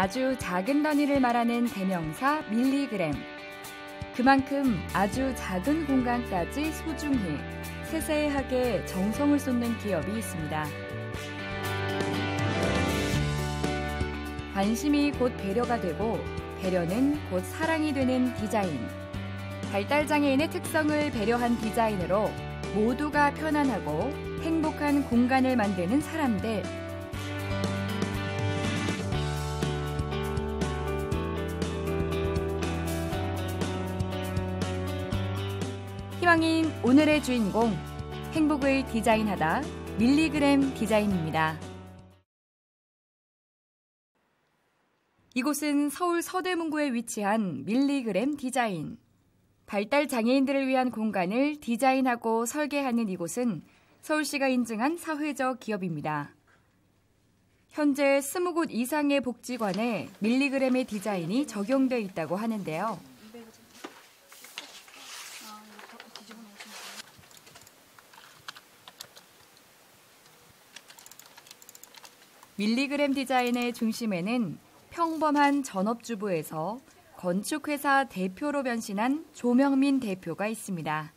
아주 작은 단위를 말하는 대명사 밀리그램. 그만큼 아주 작은 공간까지 소중히 세세하게 정성을 쏟는 기업이 있습니다. 관심이 곧 배려가 되고 배려는 곧 사랑이 되는 디자인. 발달장애인의 특성을 배려한 디자인으로 모두가 편안하고 행복한 공간을 만드는 사람들. 희망인 오늘의 주인공, 행복을 디자인하다 밀리그램 디자인입니다. 이곳은 서울 서대문구에 위치한 밀리그램 디자인. 발달 장애인들을 위한 공간을 디자인하고 설계하는 이곳은 서울시가 인증한 사회적 기업입니다. 현재 20곳 이상의 복지관에 밀리그램의 디자인이 적용돼 있다고 하는데요. 밀리그램 디자인의 중심에는 평범한 전업주부에서 건축회사 대표로 변신한 조명민 대표가 있습니다.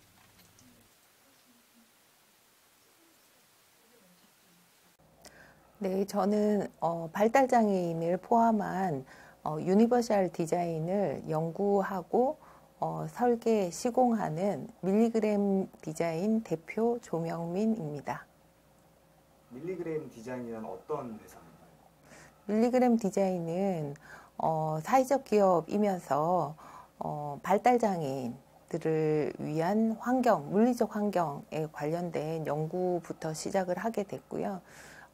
네, 저는 어, 발달장애인을 포함한 어, universal 디자인을 연구하고 어, 설계, 시공하는 밀리그램 디자인 대표 조명민입니다. 밀리그램 디자인이란 어떤 회사인가요? 밀리그램 디자인은 어, 사회적 기업이면서 어, 발달장애인들을 위한 환경, 물리적 환경에 관련된 연구부터 시작을 하게 됐고요.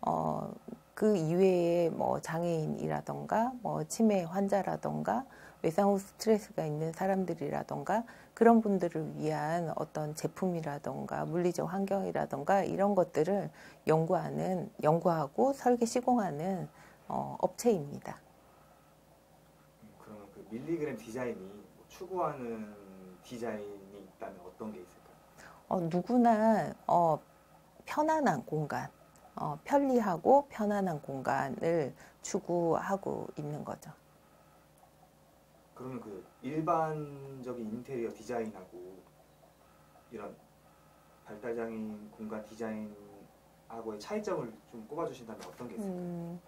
어, 그 이외에 뭐 장애인이라던가 뭐 치매 환자라던가 외상 후 스트레스가 있는 사람들이라던가 그런 분들을 위한 어떤 제품이라던가 물리적 환경이라던가 이런 것들을 연구하는 연구하고 설계 시공하는 어, 업체입니다. 그러면 그 밀리그램 디자인이 뭐 추구하는 디자인이 있다면 어떤 게 있을까요? 어, 누구나 어, 편안한 공간, 어, 편리하고 편안한 공간을 추구하고 있는 거죠. 그러면 그 일반적인 인테리어 디자인하고 이런 발달장애인 공간 디자인하고의 차이점을 좀 꼽아주신다면 어떤 게 있을까요? 음,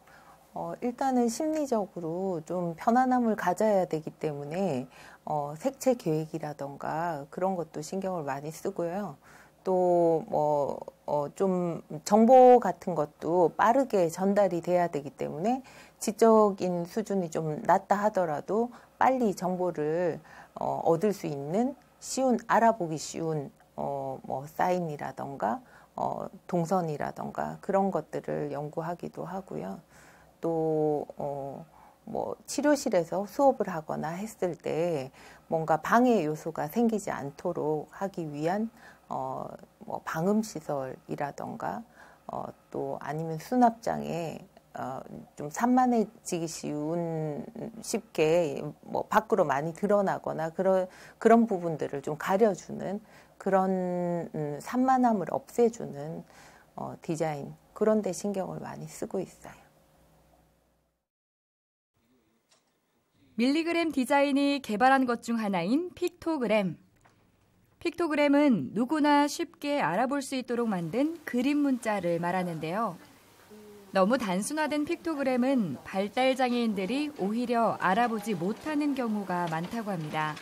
어, 일단은 심리적으로 좀 편안함을 가져야 되기 때문에 어, 색채 계획이라던가 그런 것도 신경을 많이 쓰고요. 또뭐 어, 좀 정보 같은 것도 빠르게 전달이 돼야 되기 때문에 지적인 수준이 좀 낮다 하더라도 빨리 정보를 어, 얻을 수 있는 쉬운 알아보기 쉬운 어, 뭐 사인이라던가 어, 동선이라던가 그런 것들을 연구하기도 하고요. 또 어, 뭐 치료실에서 수업을 하거나 했을 때 뭔가 방해 요소가 생기지 않도록 하기 위한 어, 뭐 방음 시설이라던가 어, 또 아니면 수납장에 어, 좀 산만해지기 쉬운 쉽게 뭐 밖으로 많이 드러나거나 그런 그런 부분들을 좀 가려주는 그런 음, 산만함을 없애주는 어, 디자인 그런 데 신경을 많이 쓰고 있어요. 밀리그램 디자인이 개발한 것 중 하나인 픽토그램. 픽토그램은 누구나 쉽게 알아볼 수 있도록 만든 그림 문자를 말하는데요. 너무 단순화된 픽토그램은 발달 장애인들이 오히려 알아보지 못하는 경우가 많다고 합니다.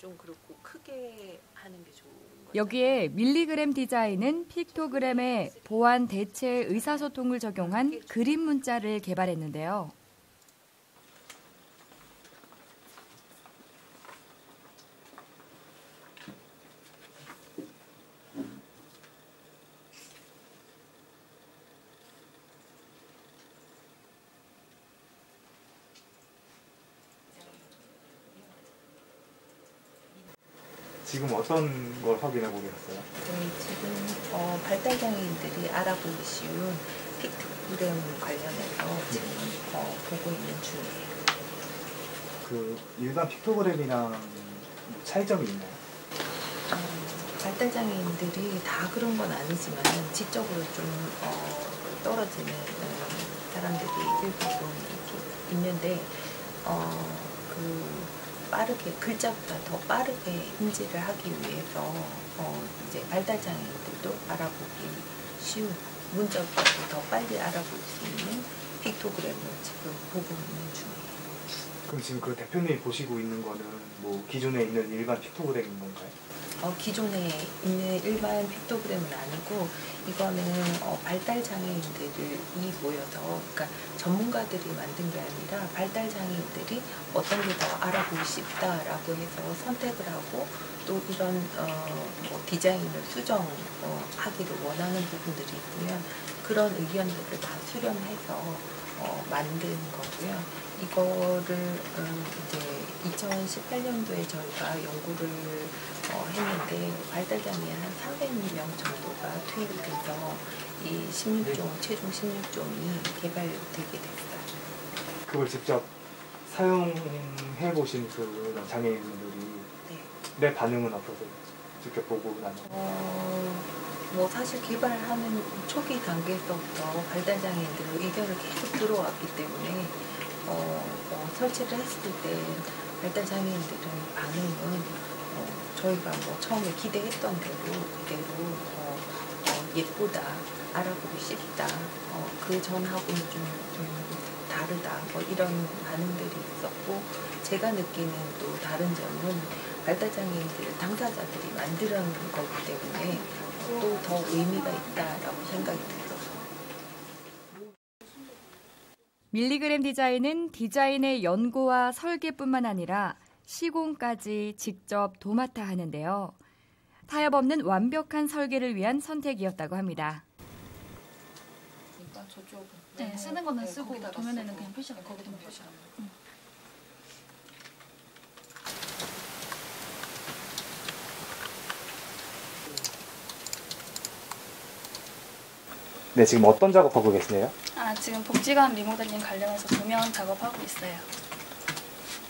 좀 그렇고 크게 하는 게 좋은 여기에 밀리그램 디자인은 픽토그램에 보안 대체 의사소통을 적용한 그림 문자를 개발했는데요. 지금 어떤 걸 확인해 보게 됐어요? 네, 지금 어, 발달장애인들이 알아보기 쉬운 픽토그램 관련해서 지금 어, 보고 있는 중이에요. 그 일반 픽토그램이랑 뭐 차이점이 있나요? 음, 발달장애인들이 다 그런 건 아니지만 지적으로 좀 어, 떨어지는 음, 사람들이 일부분 있는데 어, 그 빠르게 글자보다 더 빠르게 인지를 하기 위해서 어, 이제 발달 장애인들도 알아보기 쉬운 문자보다도 더 빨리 알아볼 수 있는 픽토그램을 지금 보고 있는 중이에요. 그럼 지금 그 대표님이 보시고 있는 거는 뭐 기존에 있는 일반 픽토그램인 건가요? 어, 기존에 있는 일반 픽토그램은 아니고 이거는 어, 발달 장애인들이 모여서 그러니까 전문가들이 만든 게 아니라 발달 장애인들이 어떤 게 더 알아보고 싶다라고 해서 선택을 하고 또 이런 어, 뭐 디자인을 수정하기를 원하는 부분들이 있으면 그런 의견들을 다 수렴해서 어, 만든 거고요. 이거를 음, 이제 2018년도에 저희가 연구를 어, 했는데 발달장애 한 300명 정도가 투입이 돼서 이 16종, 최종 16종이 개발되게 됐어요. 그걸 직접 사용해 보신 그 장애인분들이 네. 내 반응은 어떠세요? 직접 보고 나면 어, 뭐 사실 개발하는 초기 단계에서부터 발달장애인들의 의견을 계속 들어왔기 때문에 어, 어, 설치를 했을 때 발달 장애인들의 반응은 어, 저희가 뭐 처음에 기대했던 대로 그대로 어, 어, 예쁘다, 알아보고 싶다, 어, 그 전하고는 좀, 좀 다르다, 뭐 이런 반응들이 있었고 제가 느끼는 또 다른 점은 발달장애인들 당사자들이 만들어낸 거기 때문에 또 더 의미가 있다라고 생각이 들어요. 밀리그램 디자인은 디자인의 연구와 설계뿐만 아니라 시공까지 직접 도맡아 하는데요. 타협 없는 완벽한 설계를 위한 선택이었다고 합니다. 저쪽 네, 쓰는 거는 쓰고 도면에는 그냥 표시하고 거기도 표시하고. 네 지금 어떤 작업하고 계시네요? 아 지금 복지관 리모델링 관련해서 도면 작업하고 있어요.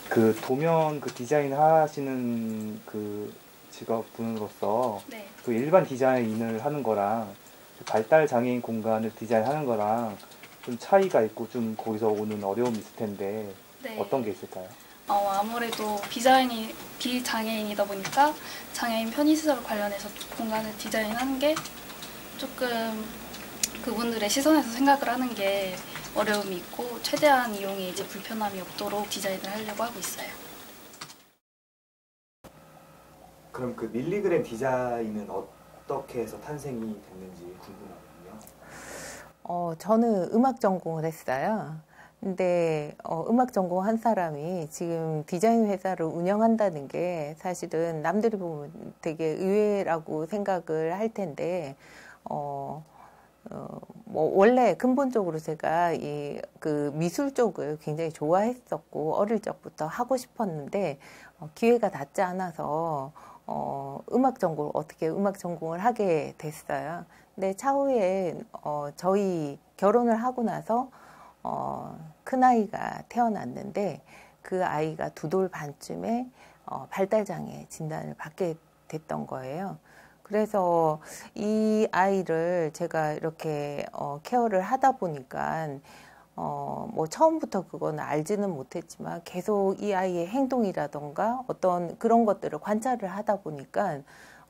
그 도면 그 디자인 하시는 그 직업분으로서 네. 그 일반 디자인을 하는 거랑 그 발달 장애인 공간을 디자인하는 거랑 좀 차이가 있고 좀 거기서 오는 어려움이 있을 텐데 네. 어떤 게 있을까요? 어, 아무래도 비장애인 비장애인이다 보니까 장애인 편의시설 관련해서 공간을 디자인하는 게 조금 그분들의 시선에서 생각을 하는 게 어려움이 있고 최대한 이용에 이제 불편함이 없도록 디자인을 하려고 하고 있어요. 그럼 그 밀리그램 디자인은 어떻게 해서 탄생이 됐는지 궁금하거든요. 어, 저는 음악 전공을 했어요. 근데 어, 음악 전공한 사람이 지금 디자인 회사를 운영한다는 게 사실은 남들이 보면 되게 의외라고 생각을 할 텐데 어, 어, 뭐 원래 근본적으로 제가 이 그 미술 쪽을 굉장히 좋아했었고 어릴 적부터 하고 싶었는데 어, 기회가 닿지 않아서 어, 음악 전공을 어떻게 음악 전공을 하게 됐어요. 근데 차후에 어, 저희 결혼을 하고 나서 어, 큰 아이가 태어났는데 그 아이가 두 돌 반쯤에 어, 발달 장애 진단을 받게 됐던 거예요. 그래서 이 아이를 제가 이렇게 어, 케어를 하다 보니까 어, 뭐 처음부터 그거는 알지는 못했지만 계속 이 아이의 행동이라던가 어떤 그런 것들을 관찰을 하다 보니까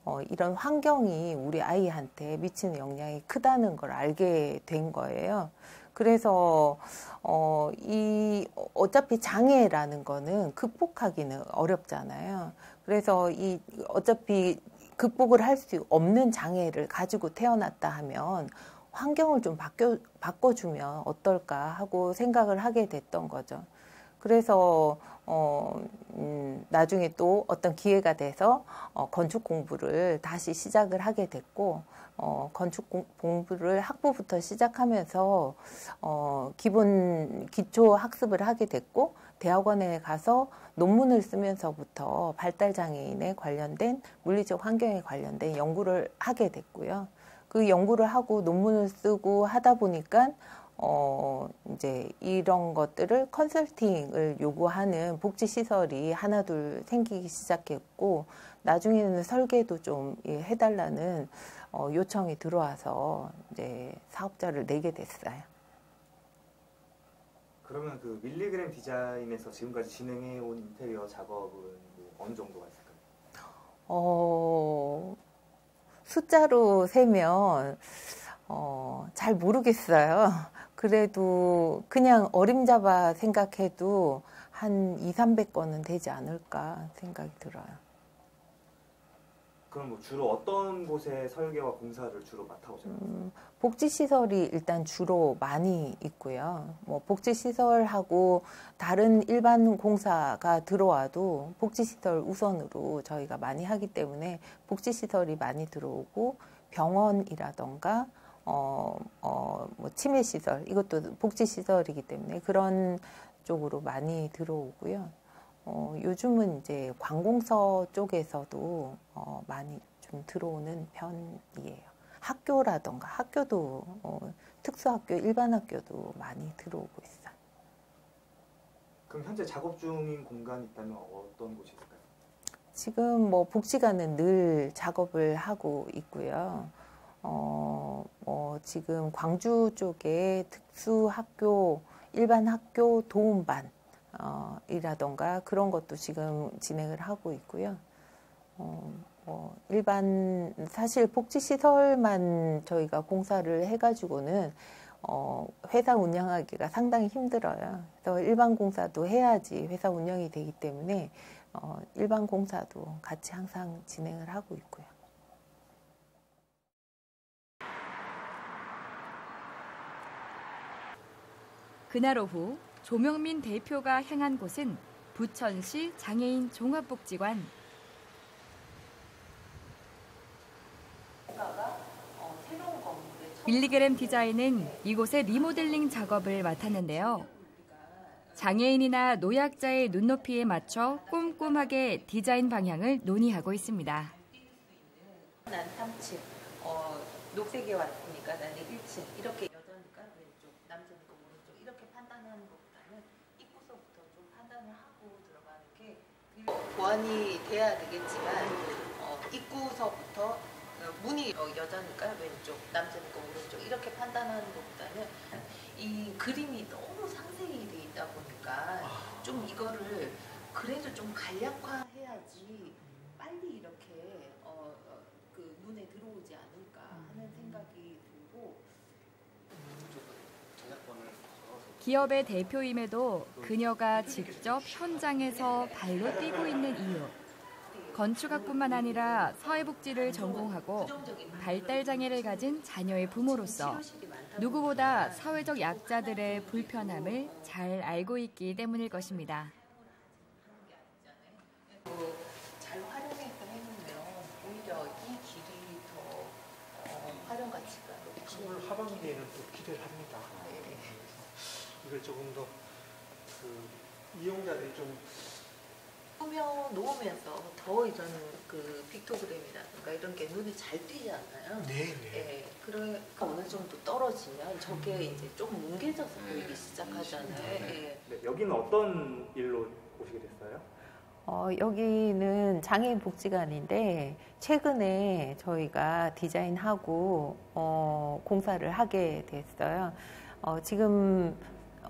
어, 이런 환경이 우리 아이한테 미치는 영향이 크다는 걸 알게 된 거예요. 그래서 어, 이 어차피 장애라는 거는 극복하기는 어렵잖아요. 그래서 이 어차피 극복을 할 수 없는 장애를 가지고 태어났다 하면 환경을 좀 바뀌어, 바꿔주면 어떨까 하고 생각을 하게 됐던 거죠. 그래서 어, 음, 나중에 또 어떤 기회가 돼서 어, 건축 공부를 다시 시작을 하게 됐고 어, 건축 공, 공부를 학부부터 시작하면서 어, 기본 기초 학습을 하게 됐고 대학원에 가서 논문을 쓰면서부터 발달 장애인에 관련된 물리적 환경에 관련된 연구를 하게 됐고요. 그 연구를 하고 논문을 쓰고 하다 보니까 어 이제 이런 것들을 컨설팅을 요구하는 복지 시설이 하나둘 생기기 시작했고 나중에는 설계도 좀 해달라는 어 요청이 들어와서 이제 사업자를 내게 됐어요. 그러면 그 밀리그램 디자인에서 지금까지 진행해 온 인테리어 작업은 뭐 어느 정도가 있을까요? 어, 숫자로 세면, 어, 잘 모르겠어요. 그래도 그냥 어림잡아 생각해도 한 2, 300건은 되지 않을까 생각이 들어요. 그럼 뭐 주로 어떤 곳에 설계와 공사를 주로 맡아오셨나요? 음, 복지시설이 일단 주로 많이 있고요. 뭐 복지시설하고 다른 일반 공사가 들어와도 복지시설 우선으로 저희가 많이 하기 때문에 복지시설이 많이 들어오고 병원이라던가 어, 어, 뭐 치매시설 이것도 복지시설이기 때문에 그런 쪽으로 많이 들어오고요. 어, 요즘은 이제 관공서 쪽에서도 어, 많이 좀 들어오는 편이에요. 학교라던가 학교도 어, 특수학교, 일반 학교도 많이 들어오고 있어요. 그럼 현재 작업 중인 공간이 있다면 어떤 곳이 있을까요? 지금 뭐 복지관은 늘 작업을 하고 있고요. 어, 뭐 지금 광주 쪽에 특수학교, 일반 학교 도움반 어, 이라던가 그런 것도 지금 진행을 하고 있고요. 어, 뭐 일반 사실 복지 시설만 저희가 공사를 해가지고는 어, 회사 운영하기가 상당히 힘들어요. 그래서 일반 공사도 해야지 회사 운영이 되기 때문에 어, 일반 공사도 같이 항상 진행을 하고 있고요. 그날 오후 조명민 대표가 향한 곳은 부천시 장애인 종합복지관. 밀리그램 디자인은 이곳의 리모델링 작업을 맡았는데요. 장애인이나 노약자의 눈높이에 맞춰 꼼꼼하게 디자인 방향을 논의하고 있습니다. 난 3층, 어, 녹색에 왔으니까 나는 1층 이렇게 여자니까 왼쪽, 남자니까 오른쪽 이렇게 판단하는 것보다는 입구서부터 좀 판단을 하고 들어가는 게 보완이 돼야 되겠지만 어, 입구서부터 어, 문이 어, 여자니까 왼쪽, 남자니까 오른쪽 이렇게 판단하는 것보다는 이 그림이 너무 상세히 돼 있다 보니까 좀 이거를 그래도 좀 간략화해야지 빨리 이렇게 어, 어, 그 눈에 들어오지 않을까 하는 생각이 들고 기업의 대표임에도 그녀가 직접 현장에서 발로 뛰고 있는 이유. 건축학뿐만 아니라 사회복지를 전공하고 발달 장애를 가진 자녀의 부모로서 누구보다 사회적 약자들의 불편함을 잘 알고 있기 때문일 것입니다. 그잘 활용해서 해놓으면 오히려 이 길이 더 어, 활용 가치가 높은 10월 하반기에는 또 기대를 합니다. 네. 이걸 조금 더 그 이용자들이 좀 꾸며 놓으면서 더 이런 그 픽토그램이라든가 이런 게 눈에 잘 띄지 않나요? 네 네. 예, 그래 어느 정도 떨어지면 저게 이제 좀 뭉개져서 보이기 시작하잖아요. 예. 네, 여기는 어떤 일로 오시게 됐어요? 어, 여기는 장애인 복지관인데 최근에 저희가 디자인하고 어, 공사를 하게 됐어요. 어, 지금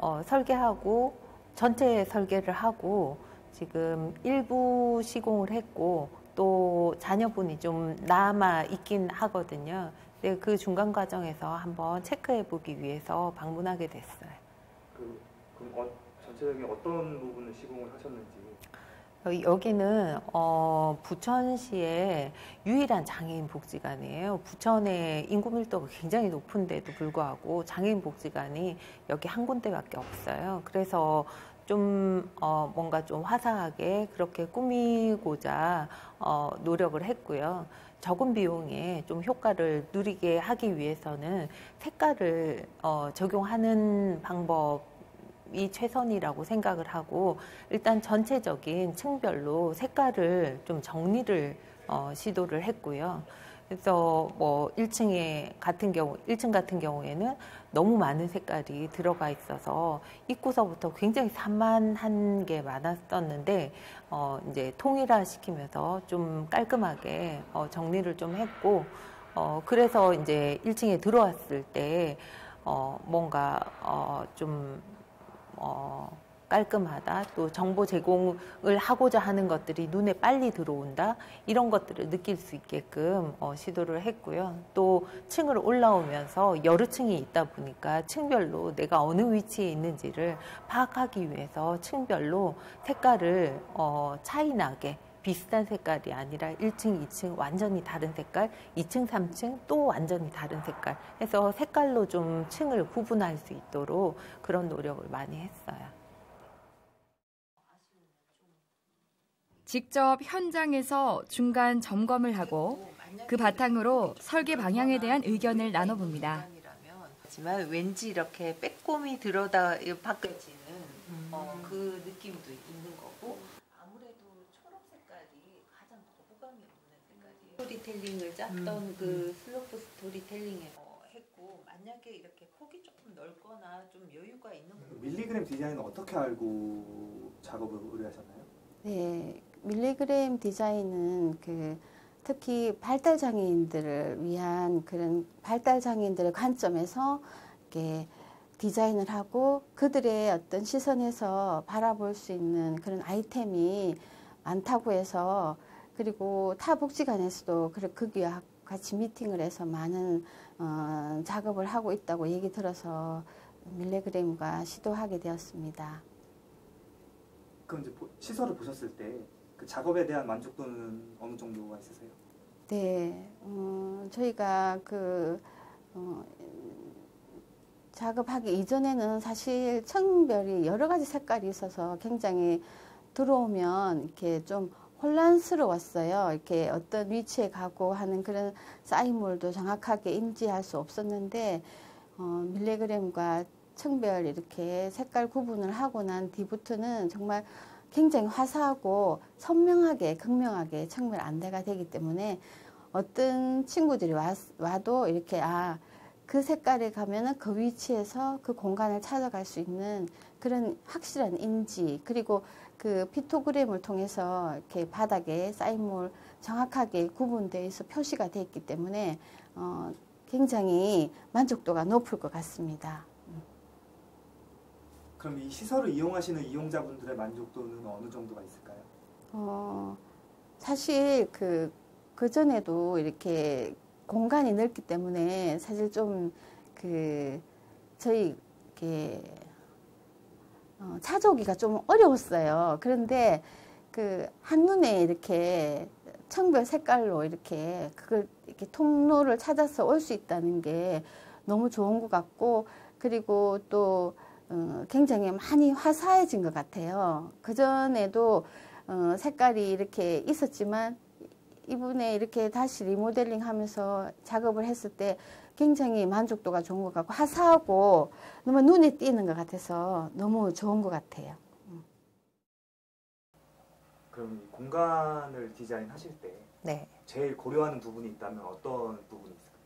어, 설계하고 전체 설계를 하고 지금 일부 시공을 했고 또 자녀분이 좀 남아 있긴 하거든요. 근데 그 중간 과정에서 한번 체크해 보기 위해서 방문하게 됐어요. 그 그럼 어, 전체적인 어떤 부분을 시공을 하셨는지 여기- 여기는 어, 부천시의 유일한 장애인 복지관이에요. 부천의 인구 밀도가 굉장히 높은데도 불구하고 장애인 복지관이 여기 한 군데밖에 없어요. 그래서 좀 어, 뭔가 좀 화사하게 그렇게 꾸미고자 어, 노력을 했고요. 적은 비용에 좀 효과를 누리게 하기 위해서는 색깔을 어, 적용하는 방법 이 최선이라고 생각을 하고 일단 전체적인 층별로 색깔을 좀 정리를 어, 시도를 했고요. 그래서 뭐 1층에 같은 경우 1층 같은 경우에는 너무 많은 색깔이 들어가 있어서 입구서부터 굉장히 산만한 게 많았었는데 어 이제 통일화 시키면서 좀 깔끔하게 어 정리를 좀 했고 어 그래서 이제 1층에 들어왔을 때 어 뭔가 어좀 어, 깔끔하다. 또 정보 제공을 하고자 하는 것들이 눈에 빨리 들어온다. 이런 것들을 느낄 수 있게끔 어, 시도를 했고요. 또 층을 올라오면서 여러 층이 있다 보니까 층별로 내가 어느 위치에 있는지를 파악하기 위해서 층별로 색깔을 어, 차이 나게 비슷한 색깔이 아니라 1층, 2층 완전히 다른 색깔, 2층, 3층 또 완전히 다른 색깔 해서 색깔로 좀 층을 구분할 수 있도록 그런 노력을 많이 했어요. 직접 현장에서 중간 점검을 하고 그 바탕으로 설계 방향에 대한 의견을 나눠봅니다. 하지만 왠지 이렇게 빼꼼히 들여다 바꿔지는 어, 그 느낌도 있는 거고 아무래도 초록 색깔이 가장 거부감이 없는 색깔이에요. 스토리텔링을 짰던 그 슬로프 스토리텔링에 어, 했고 만약에 이렇게 폭이 조금 넓거나 좀 여유가 있는 부분 밀리그램 디자인은 어떻게 알고 작업을 의뢰하셨나요? 네, 밀리그램 디자인은 그 특히 발달 장애인들을 위한 그런 발달 장애인들의 관점에서 이렇게 디자인을 하고 그들의 어떤 시선에서 바라볼 수 있는 그런 아이템이 많다고 해서 그리고 타 복지관에서도 거기와 같이 미팅을 해서 많은 어, 작업을 하고 있다고 얘기 들어서 밀레그램과 시도하게 되었습니다. 그럼 이제 보- 시설을 보셨을 때 그 작업에 대한 만족도는 어느 정도가 있으세요? 네, 어, 저희가 그 어, 작업하기 이전에는 사실 청별이 여러 가지 색깔이 있어서 굉장히 들어오면 이렇게 좀 혼란스러웠어요. 이렇게 어떤 위치에 가고 하는 그런 사인물도 정확하게 인지할 수 없었는데 어, 밀레그램과 청별 이렇게 색깔 구분을 하고 난 뒤부터는 정말 굉장히 화사하고 선명하게 극명하게 청별 안대가 되기 때문에 어떤 친구들이 와, 와도 이렇게 아 그 색깔에 가면은 그 위치에서 그 공간을 찾아갈 수 있는 그런 확실한 인지 그리고 그 피토그램을 통해서 이렇게 바닥에 사인물 정확하게 있어 표시가 되어 있기 때문에 어, 굉장히 만족도가 높을 것 같습니다. 그럼 이 시설을 이용하시는 이용자분들의 만족도는 어느 정도가 있을까요? 어, 사실 그, 그 전에도 이렇게 공간이 넓기 때문에 사실 좀 그, 저희, 이렇게, 어, 찾아오기가 좀 어려웠어요. 그런데 그 한눈에 이렇게 청별 색깔로 이렇게 그걸 이렇게 통로를 찾아서 올 수 있다는 게 너무 좋은 것 같고 그리고 또 어, 굉장히 많이 화사해진 것 같아요. 그 전에도 어, 색깔이 이렇게 있었지만 이분에 이렇게 다시 리모델링 하면서 작업을 했을 때 굉장히 만족도가 좋은 것 같고 화사하고 너무 눈에 띄는 것 같아서 너무 좋은 것 같아요. 그럼 이 공간을 디자인하실 때 네. 제일 고려하는 부분이 있다면 어떤 부분이 있을까요?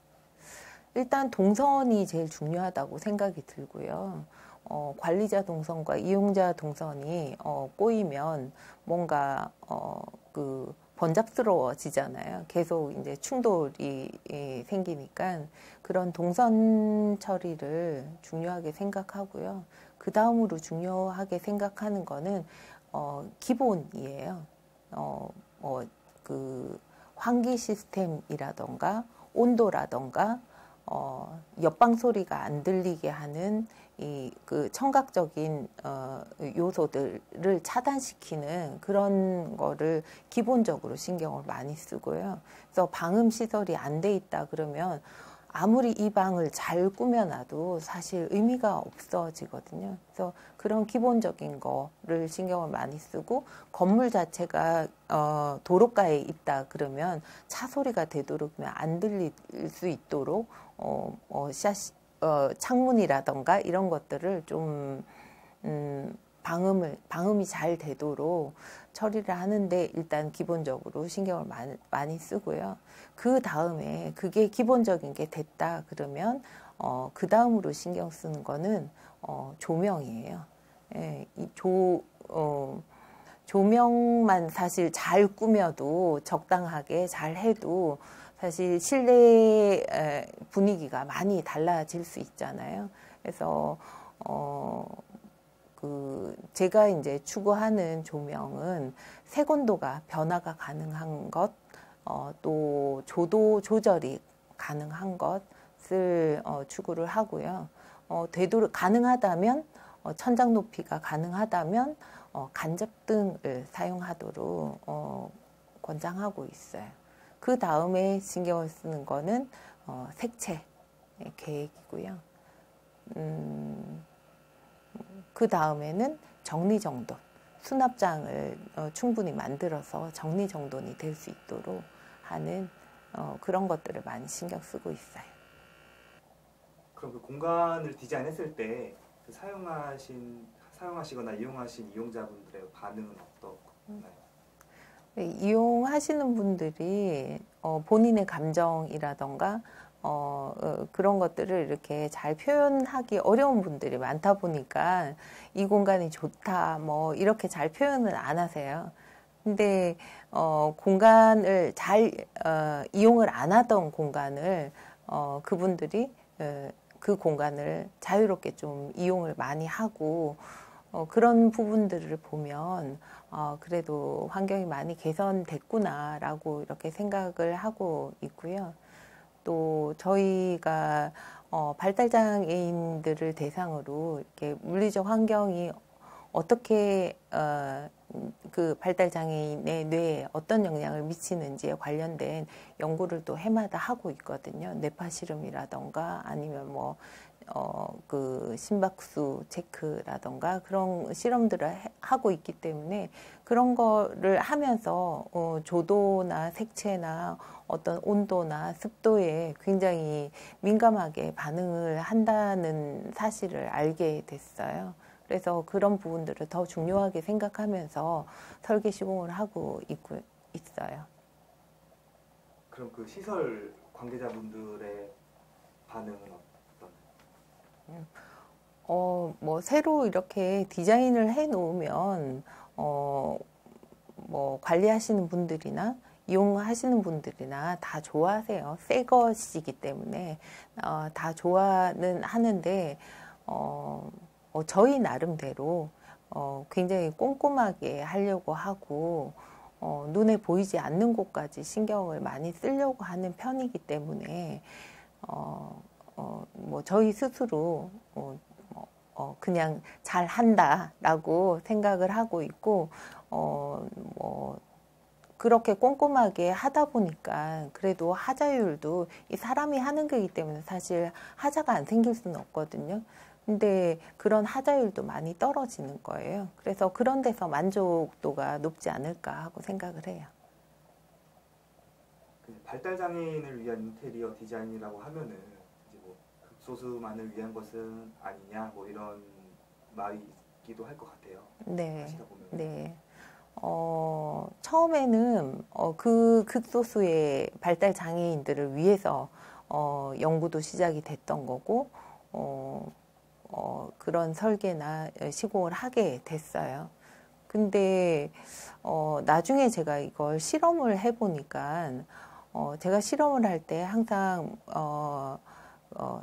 일단 동선이 제일 중요하다고 생각이 들고요. 어, 관리자 동선과 이용자 동선이 어, 꼬이면 뭔가 어, 그 번잡스러워지잖아요. 계속 이제 충돌이 예, 생기니까 그런 동선 처리를 중요하게 생각하고요. 그 다음으로 중요하게 생각하는 거는 어, 기본이에요. 어, 뭐, 그, 환기 시스템이라던가, 온도라던가, 어, 옆방 소리가 안 들리게 하는 이 그 청각적인 어, 요소들을 차단시키는 그런 거를 기본적으로 신경을 많이 쓰고요. 그래서 방음 시설이 안 돼 있다 그러면 아무리 이 방을 잘 꾸며놔도 사실 의미가 없어지거든요. 그래서 그런 기본적인 거를 신경을 많이 쓰고 건물 자체가 어, 도로가에 있다 그러면 차 소리가 되도록이면 안 들릴 수 있도록 어, 어, 샤시, 어, 창문이라던가 이런 것들을 좀 음, 방음을 방음이 잘 되도록 처리를 하는데 일단 기본적으로 신경을 많이, 많이 쓰고요. 그 다음에 그게 기본적인 게 됐다 그러면 어, 그 다음으로 신경 쓰는 거는 어, 조명이에요. 예, 이 조, 어, 조명만 사실 잘 꾸며도 적당하게 잘 해도 사실 실내 에, 분위기가 많이 달라질 수 있잖아요. 그래서 어, 그 제가 이제 추구하는 조명은 색온도가 변화가 가능한 것, 어, 또 조도 조절이 가능한 것을 어, 추구를 하고요. 어, 되도록 가능하다면 어, 천장 높이가 가능하다면 어, 간접등을 사용하도록 어, 권장하고 있어요. 그 다음에 신경을 쓰는 거는 어, 색채 계획이고요. 음, 그 다음에는 정리정돈, 수납장을 어, 충분히 만들어서 정리정돈이 될 수 있도록 하는 어, 그런 것들을 많이 신경 쓰고 있어요. 그럼 그 공간을 디자인했을 때 그 사용하신 사용하시거나 이용하신 이용자분들의 반응은 어떻나요? 네, 이용하시는 분들이 어, 본인의 감정이라던가 어, 어, 그런 것들을 이렇게 잘 표현하기 어려운 분들이 많다 보니까 이 공간이 좋다, 뭐, 이렇게 잘 표현을 안 하세요. 근데, 어, 공간을 잘, 어, 이용을 안 하던 공간을, 어, 그분들이, 어, 그 공간을 자유롭게 좀 이용을 많이 하고, 어, 그런 부분들을 보면, 어, 그래도 환경이 많이 개선됐구나라고 이렇게 생각을 하고 있고요. 또 저희가 어, 발달장애인들을 대상으로 이렇게 물리적 환경이 어떻게 어, 그 발달장애인의 뇌에 어떤 영향을 미치는지에 관련된 연구를 또 해마다 하고 있거든요. 뇌파 실험이라던가 아니면 뭐 어, 그 심박수 체크라던가 그런 실험들을 해, 하고 있기 때문에 그런 거를 하면서 어, 조도나 색채나 어떤 온도나 습도에 굉장히 민감하게 반응을 한다는 사실을 알게 됐어요. 그래서 그런 부분들을 더 중요하게 생각하면서 설계 시공을 하고 있고 있어요. 그럼 그 시설 관계자분들의 반응은 어떤? 어, 뭐 새로 이렇게 디자인을 해 놓으면 어, 뭐 관리하시는 분들이나 이용하시는 분들이나 다 좋아하세요. 새 것이기 때문에 어, 다 좋아는 하는데 어, 어, 저희 나름대로 어, 굉장히 꼼꼼하게 하려고 하고 어, 눈에 보이지 않는 곳까지 신경을 많이 쓰려고 하는 편이기 때문에 어, 어, 뭐 저희 스스로 어, 뭐, 어, 그냥 잘 한다라고 생각을 하고 있고 어, 뭐 그렇게 꼼꼼하게 하다 보니까 그래도 하자율도 이 사람이 하는 거기 때문에 사실 하자가 안 생길 수는 없거든요. 근데 그런 하자율도 많이 떨어지는 거예요. 그래서 그런 데서 만족도가 높지 않을까 하고 생각을 해요. 그 발달 장애인을 위한 인테리어 디자인이라고 하면은 소수만을 위한 것은 아니냐 뭐 이런 말이 있기도 할 것 같아요. 네. 네. 어, 처음에는 어, 그 극소수의 발달 장애인들을 위해서 어, 연구도 시작이 됐던 거고, 어, 어, 그런 설계나 시공을 하게 됐어요. 근데 어, 나중에 제가 이걸 실험을 해보니까 어, 제가 실험을 할 때 항상 어, 어,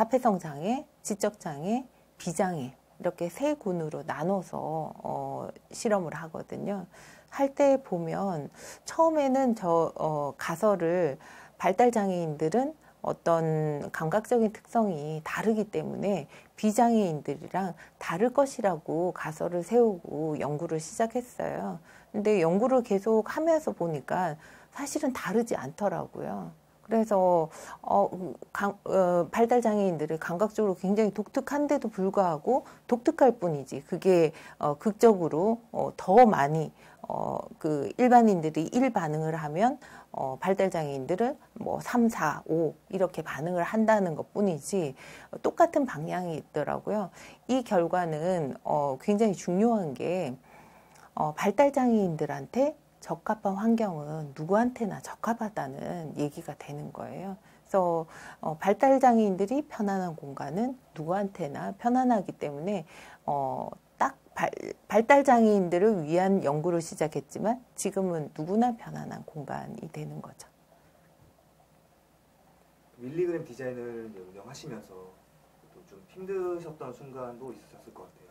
자폐성 장애, 지적 장애, 비장애 이렇게 세 군으로 나눠서 어, 실험을 하거든요. 할 때 보면 처음에는 저 어, 가설을 발달 장애인들은 어떤 감각적인 특성이 다르기 때문에 비장애인들이랑 다를 것이라고 가설을 세우고 연구를 시작했어요. 근데 연구를 계속 하면서 보니까 사실은 다르지 않더라고요. 그래서 어, 강, 어, 발달 장애인들이 감각적으로 굉장히 독특한데도 불구하고 독특할 뿐이지 그게 어, 극적으로 어, 더 많이 어, 그 일반인들이 일 반응을 하면 어, 발달 장애인들은 뭐 3, 4, 5 이렇게 반응을 한다는 것 뿐이지 똑같은 방향이 있더라고요. 이 결과는 어, 굉장히 중요한 게 어, 발달 장애인들한테 적합한 환경은 누구한테나 적합하다는 얘기가 되는 거예요. 그래서 어, 발달 장애인들이 편안한 공간은 누구한테나 편안하기 때문에 어, 발, 발달 장애인들을 위한 연구를 시작했지만 지금은 누구나 편안한 공간이 되는 거죠. 밀리그램 디자인을 운영하시면서 좀 힘드셨던 순간도 있으셨을 것 같아요.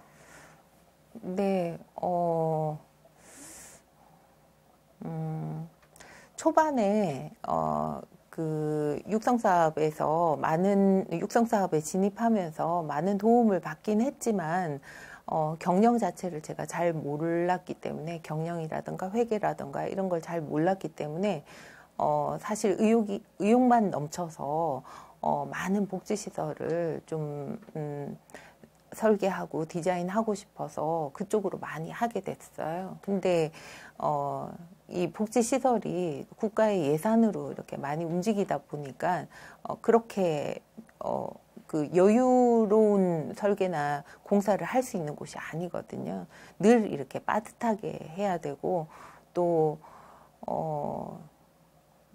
네, 어, 음, 초반에, 어, 그 육성사업에서 많은, 육성사업에 진입하면서 많은 도움을 받긴 했지만, 어, 경영 자체를 제가 잘 몰랐기 때문에, 경영이라든가 회계라든가 이런 걸 잘 몰랐기 때문에, 어, 사실 의욕이, 의욕만 넘쳐서, 어, 많은 복지시설을 좀, 음, 설계하고 디자인하고 싶어서 그쪽으로 많이 하게 됐어요. 근데 어, 이 복지 시설이 국가의 예산으로 이렇게 많이 움직이다 보니까 어, 그렇게 어, 그 여유로운 설계나 공사를 할 수 있는 곳이 아니거든요. 늘 이렇게 빠듯하게 해야 되고 또 어,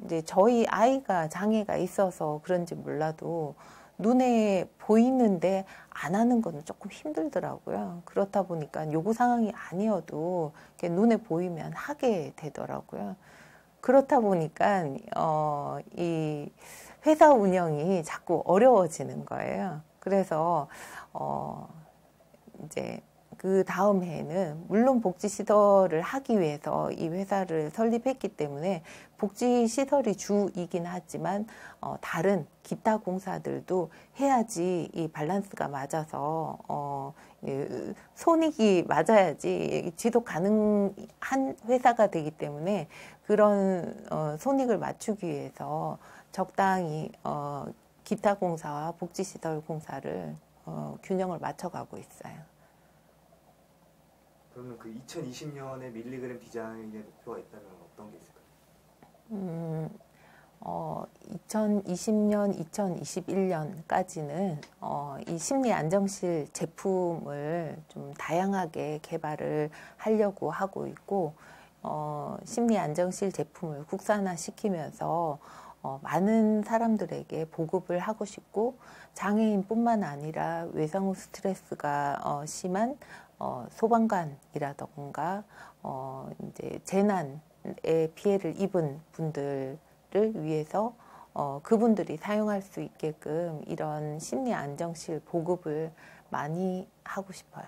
이제 저희 아이가 장애가 있어서 그런지 몰라도 눈에 보이는데 안 하는 거는 조금 힘들더라고요. 그렇다 보니까 요구 상황이 아니어도 눈에 보이면 하게 되더라고요. 그렇다 보니까 어, 이 회사 운영이 자꾸 어려워지는 거예요. 그래서 어, 이제 그 다음 해에는 물론 복지 시설을 하기 위해서 이 회사를 설립했기 때문에 복지 시설이 주이긴 하지만 어, 다른 기타 공사들도 해야지 이 밸런스가 맞아서 어, 손익이 맞아야지 지속 가능한 회사가 되기 때문에 그런 어, 손익을 맞추기 위해서 적당히 어, 기타 공사와 복지시설 공사를 어, 균형을 맞춰가고 있어요. 그러면 그 2020년에 밀리그램 디자인의 목표가 있다면 어떤 게 있을까요? 음, 어, 2020년, 2021년까지는 어, 이 심리 안정실 제품을 좀 다양하게 개발을 하려고 하고 있고 어, 심리 안정실 제품을 국산화 시키면서 어, 많은 사람들에게 보급을 하고 싶고 장애인뿐만 아니라 외상후 스트레스가 어, 심한 어, 소방관이라던가 어, 이제 재난에 피해를 입은 분들을 위해서 어, 그분들이 사용할 수 있게끔 이런 심리 안정실 보급을 많이 하고 싶어요.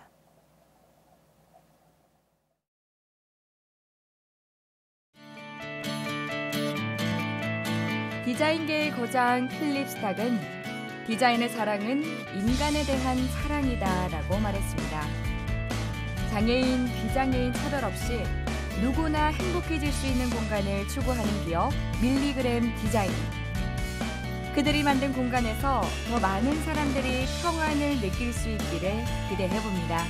디자인계의 거장 필립 스탁은 디자인의 사랑은 인간에 대한 사랑이다 라고 말했습니다. 장애인, 비장애인 차별 없이 누구나 행복해질 수 있는 공간을 추구하는 기업 밀리그램 디자인. 그들이 만든 공간에서 더 많은 사람들이 평안을 느낄 수 있기를 기대해 봅니다.